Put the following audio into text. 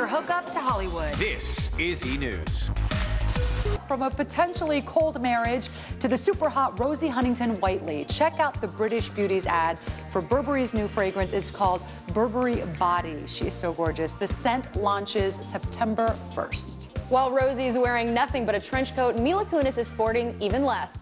your hookup to Hollywood. This is E! News. From a potentially cold marriage to the super hot Rosie Huntington Whiteley. Check out the British Beauties ad for Burberry's new fragrance. It's called Burberry Body. She is so gorgeous. The scent launches September 1st. While Rosie's wearing nothing but a trench coat, Mila Kunis is sporting even less.